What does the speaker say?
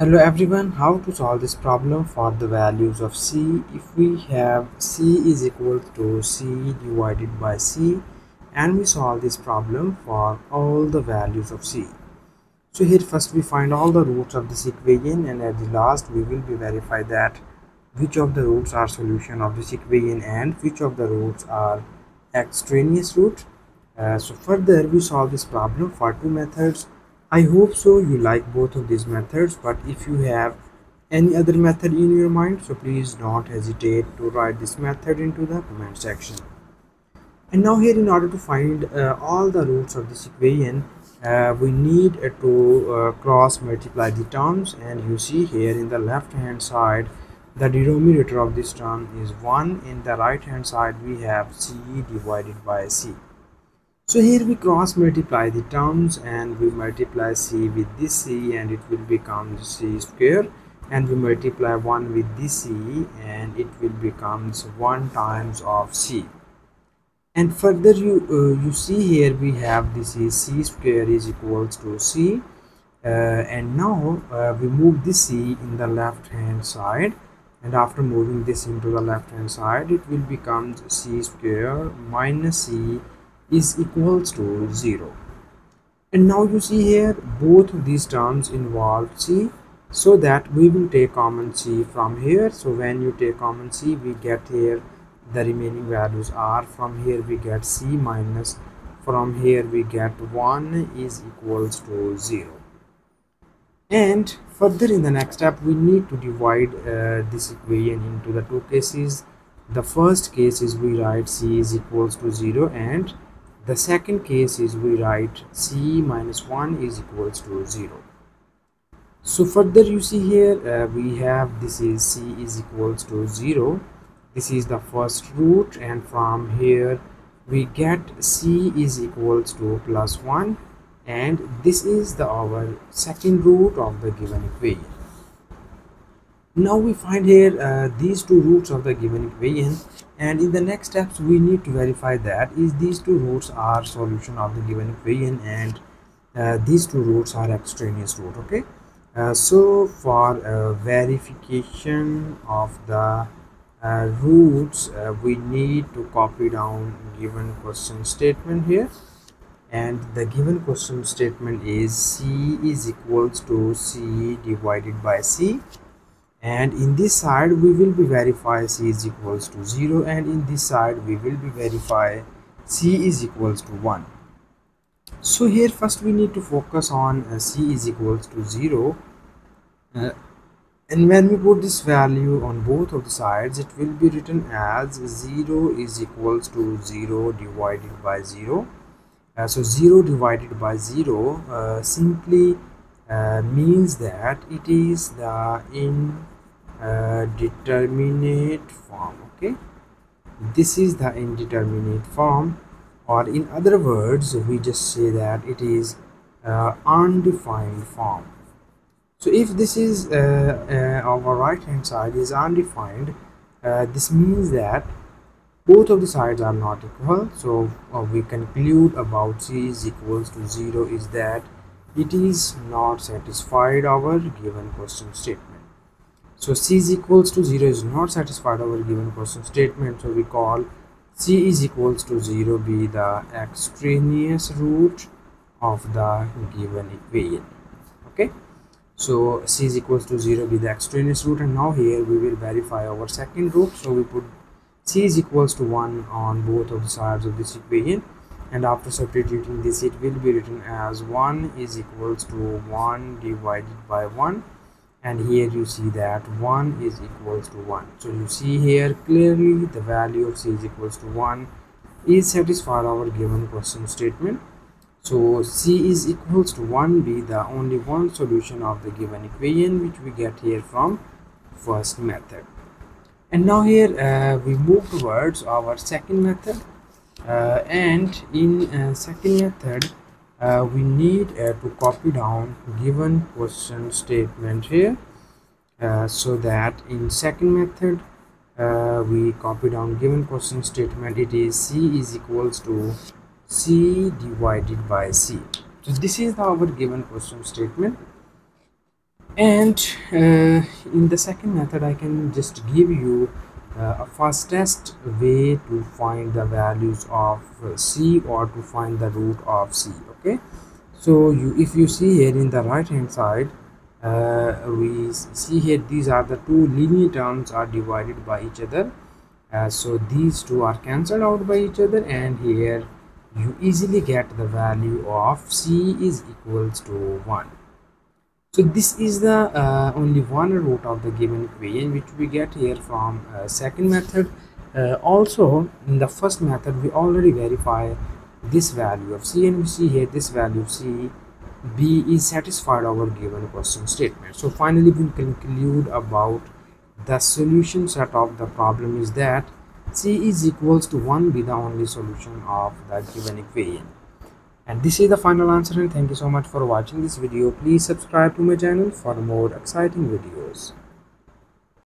Hello everyone, how to solve this problem for the values of c if we have c is equal to c divided by c and we solve this problem for all the values of c. So here first we find all the roots of this equation and at the last we will be verify that which of the roots are solution of this equation and which of the roots are extraneous root. Uh, so further we solve this problem for two methods I hope so. You like both of these methods but if you have any other method in your mind so please don't hesitate to write this method into the comment section. And now here in order to find uh, all the roots of this equation uh, we need uh, to uh, cross multiply the terms. And you see here in the left hand side the denominator of this term is 1 in the right hand side we have c divided by c so here we cross multiply the terms and we multiply c with this c and it will become c square. And we multiply 1 with this c and it will becomes 1 times of c. And further you uh, you see here we have this is c square is equals to c. Uh, and now uh, we move this c in the left hand side. And after moving this into the left hand side it will become c square minus c is equals to 0 and now you see here both these terms involve c so that we will take common c from here. So when you take common c we get here the remaining values are from here we get c minus from here we get 1 is equals to 0 and further in the next step we need to divide uh, this equation into the two cases. The first case is we write c is equals to 0 and the second case is we write c minus 1 is equals to 0. So further you see here uh, we have this is c is equals to 0. This is the first root and from here we get c is equals to plus 1 and this is the our second root of the given equation. Now we find here uh, these two roots of the given equation and in the next steps we need to verify that is these two roots are solution of the given equation and uh, these two roots are extraneous root okay? Uh, so for uh, verification of the uh, roots uh, we need to copy down given question statement here. And the given question statement is c is equals to c divided by c and in this side we will be verify c is equals to 0 and in this side we will be verify c is equals to 1 so here first we need to focus on uh, c is equals to 0 uh, and when we put this value on both of the sides it will be written as 0 is equals to 0 divided by 0 uh, so 0 divided by 0 uh, simply means that it is the in uh, determinate form okay? This is the indeterminate form or in other words we just say that it is uh, undefined form. So if this is uh, uh, our right hand side is undefined uh, this means that both of the sides are not equal. So uh, we conclude about c is equals to 0 is that it is not satisfied our given question statement. So c is equals to 0 is not satisfied our given question statement. So we call c is equals to 0 be the extraneous root of the given equation. Okay? So c is equals to 0 be the extraneous root and now here we will verify our second root. So we put c is equals to 1 on both of the sides of this equation and after substituting this it will be written as 1 is equals to 1 divided by 1 and here you see that 1 is equals to 1 so you see here clearly the value of c is equals to 1 is satisfied our given question statement. So c is equals to 1 be the only one solution of the given equation which we get here from first method. And now here uh, we move towards our second method and in uh, second method uh, we need uh, to copy down given question statement here. Uh, so that in second method uh, we copy down given question statement. It is c is equals to c divided by c. So this is our given question statement. And uh, in the second method I can just give you uh, a fastest way to find the values of uh, c or to find the root of c okay? So you if you see here in the right hand side uh, we see here these are the two linear terms are divided by each other. Uh, so these two are cancelled out by each other and here you easily get the value of c is equals to 1 so this is the uh, only one root of the given equation which we get here from uh, second method. Uh, also in the first method we already verify this value of c and we see here this value of c b is satisfied our given question statement. So finally we conclude about the solution set of the problem is that c is equals to 1 be the only solution of the given equation and this is the final answer and thank you so much for watching this video. Please subscribe to my channel for more exciting videos